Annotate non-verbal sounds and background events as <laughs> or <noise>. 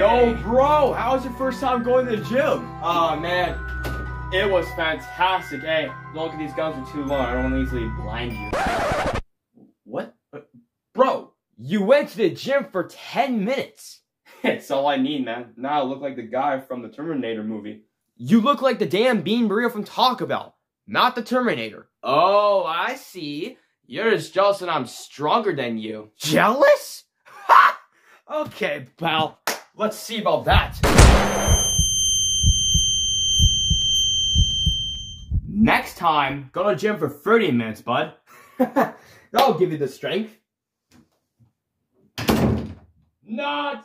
Yo, bro, how was your first time going to the gym? Oh man, it was fantastic. Hey, look at these guns for too long. I don't want to easily blind you. What? Bro, you went to the gym for 10 minutes. <laughs> it's all I need, man. Now I look like the guy from the Terminator movie. You look like the damn bean burrito from Taco Bell, not the Terminator. Oh, I see. You're just jealous that I'm stronger than you. Jealous? <laughs> Ha! Okay, pal. Let's see about that. Next time, go to gym for 30 minutes, bud. <laughs> That'll give you the strength. Not